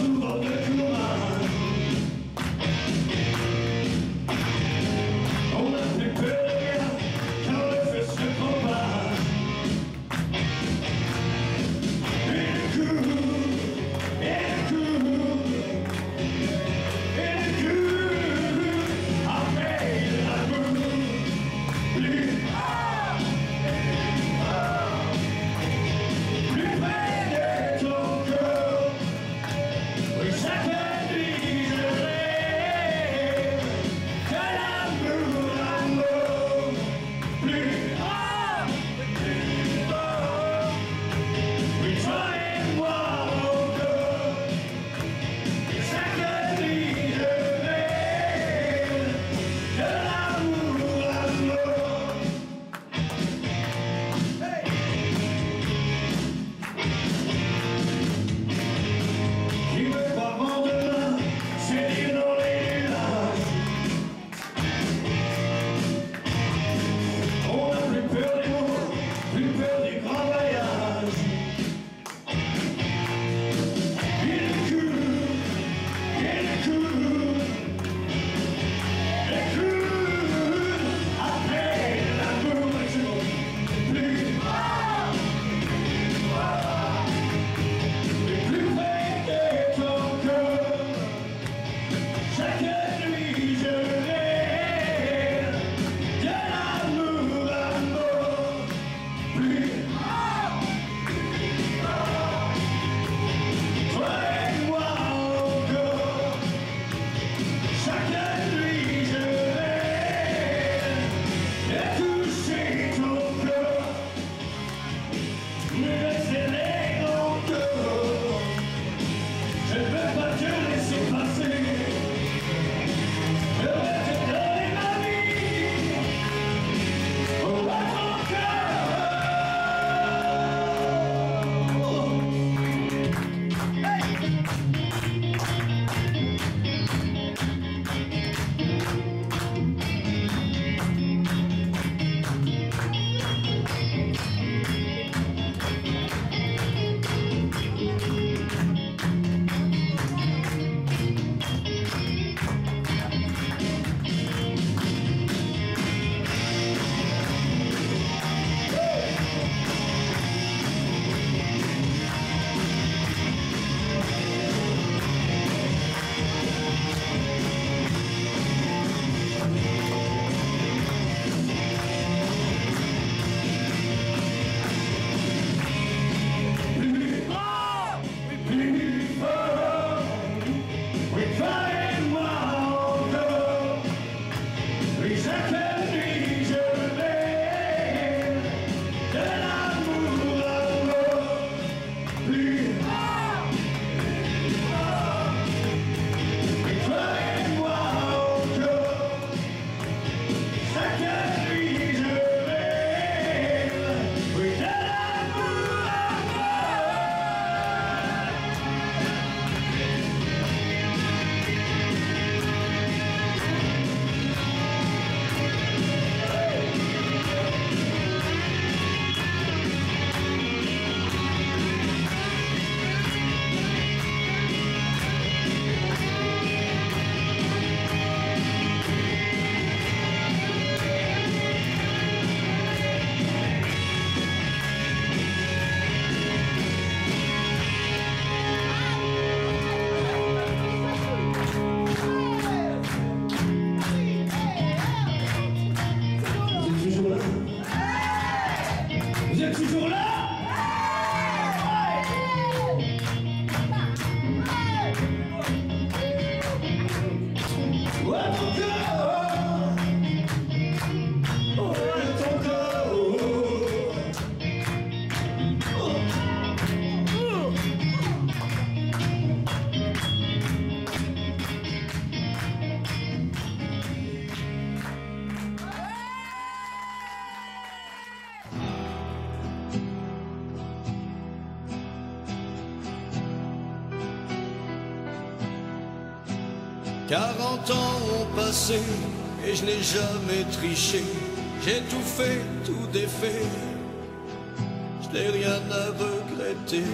出宝贝。êtes toujours là 40 ans ont passé et je n'ai jamais triché. J'ai tout fait, tout défait. Je n'ai rien à regretter.